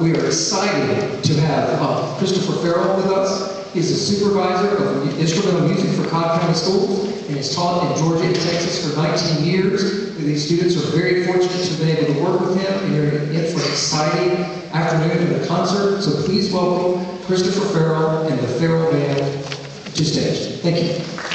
we are excited to have uh, Christopher Ferrell with us. He's a supervisor of instrumental music for Cobb County Schools and has taught in Georgia and Texas for 19 years. These students are very fortunate to been able to work with him and you're in for an exciting afternoon of the concert. So please welcome Christopher Ferrell and the Ferrell Band to stage. Thank you.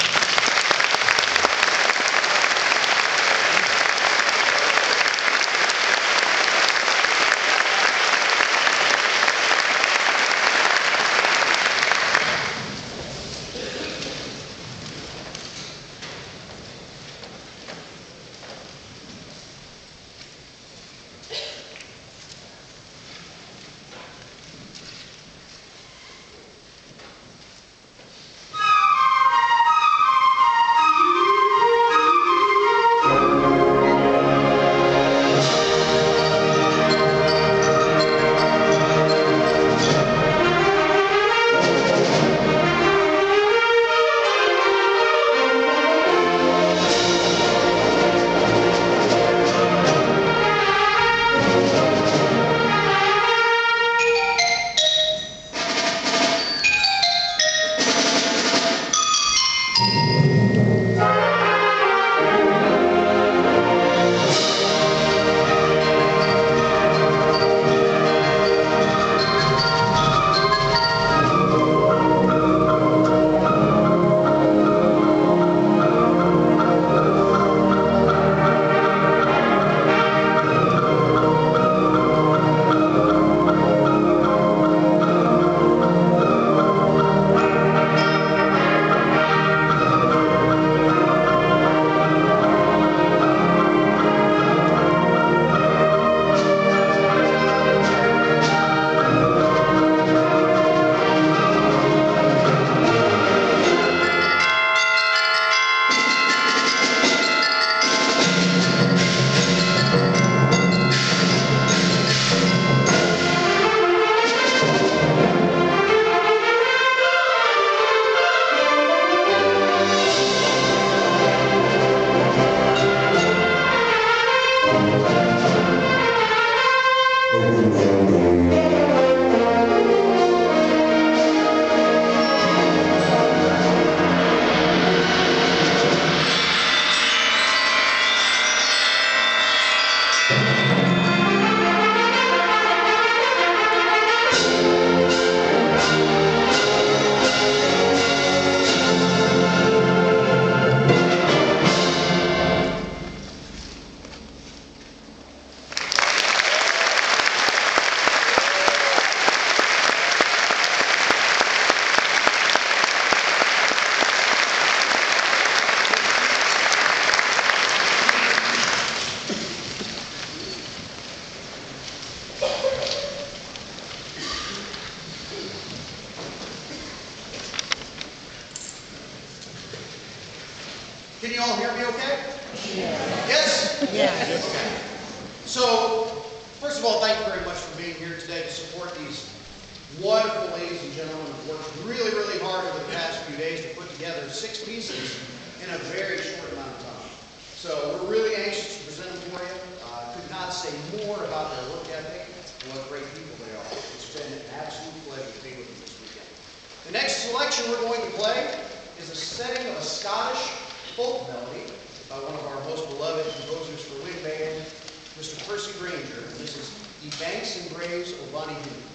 Ladies and gentlemen have worked really, really hard over the past few days to put together six pieces in a very short amount of time. So we're really anxious to present them for you. Uh, could not say more about their work ethic and what great people they are. It's been an absolute pleasure to be with you this weekend. The next selection we're going to play is a setting of a Scottish folk melody by one of our most beloved composers for wind band, Mr. Percy Grainger. This is The Banks and Braes of Bonnie Doon.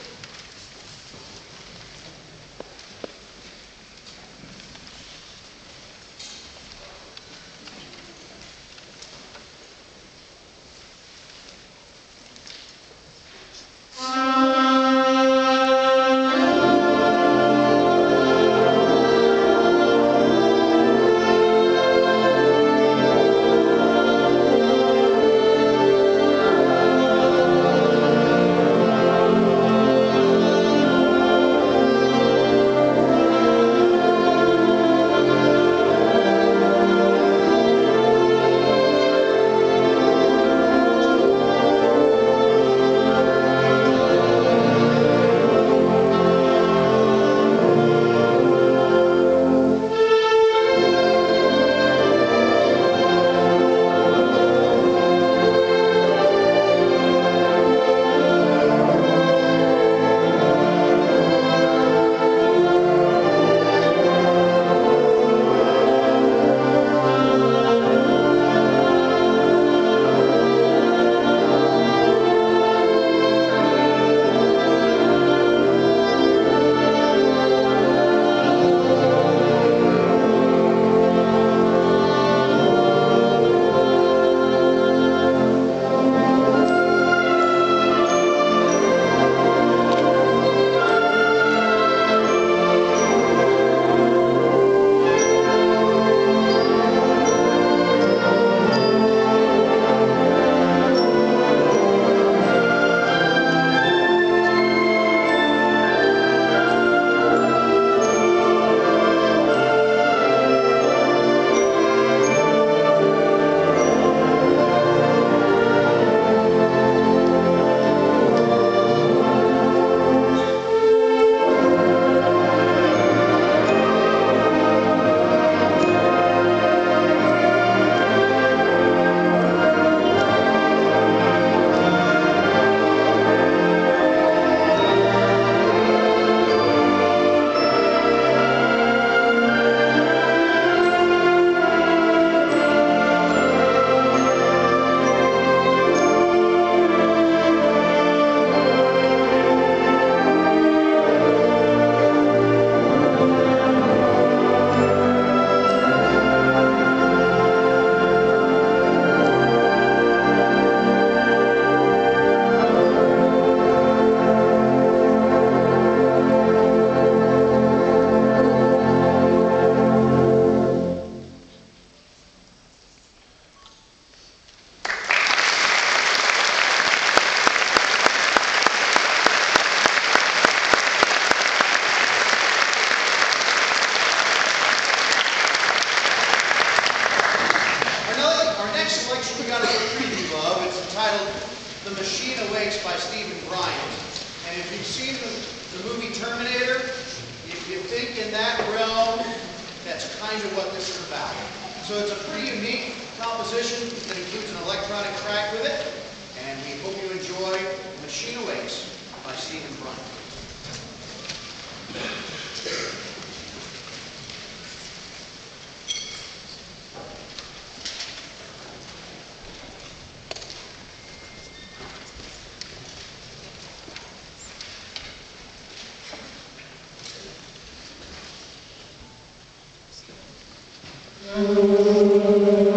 Thank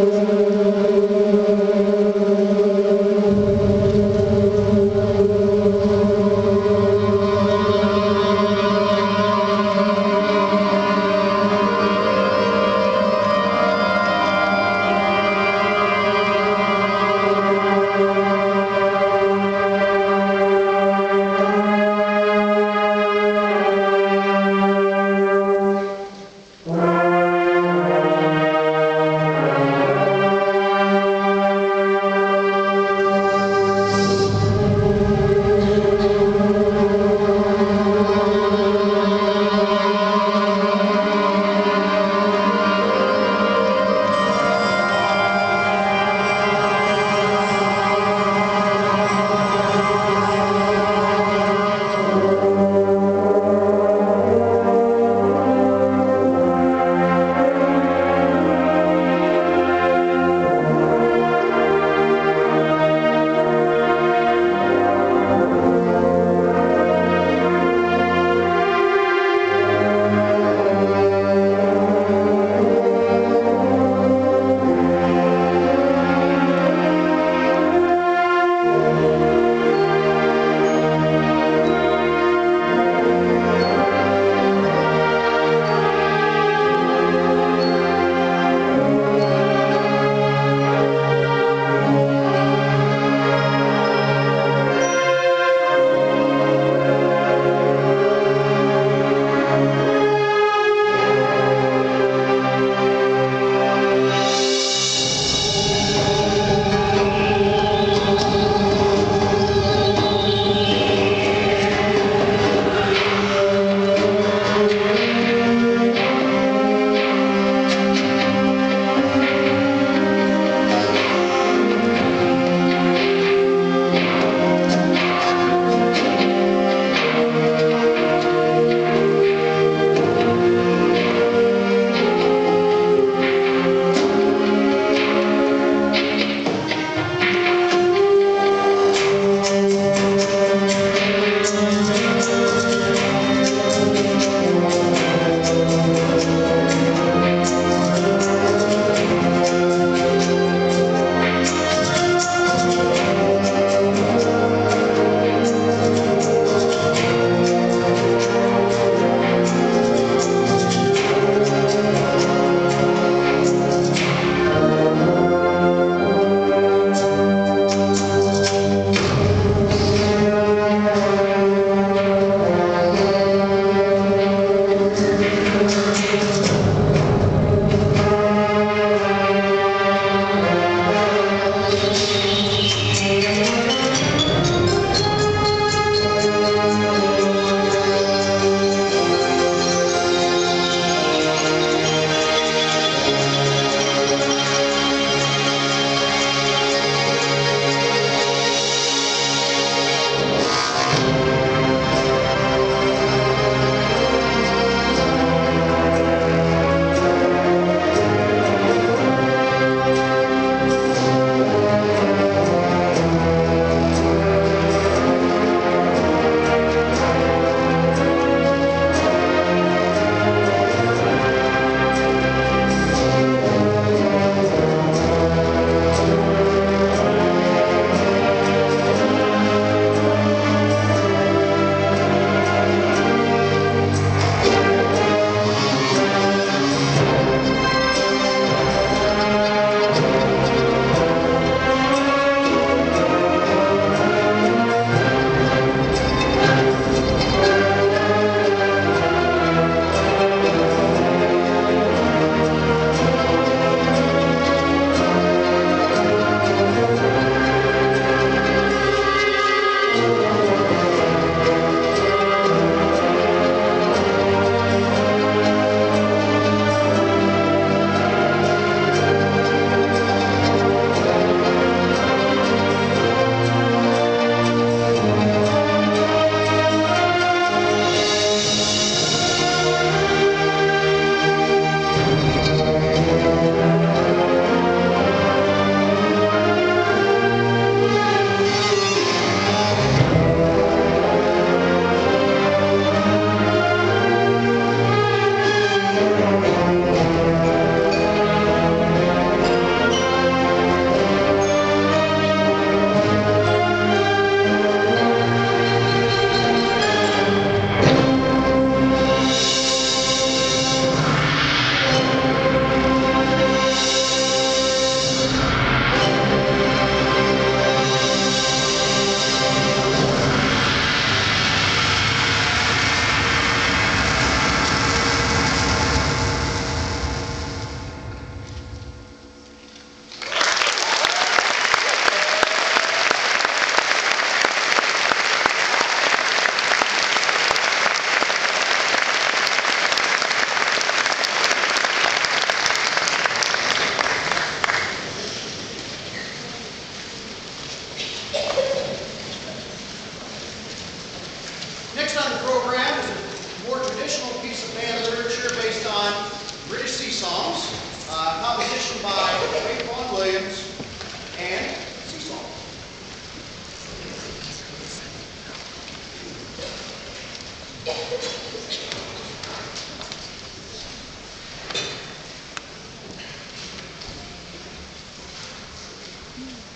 Mm.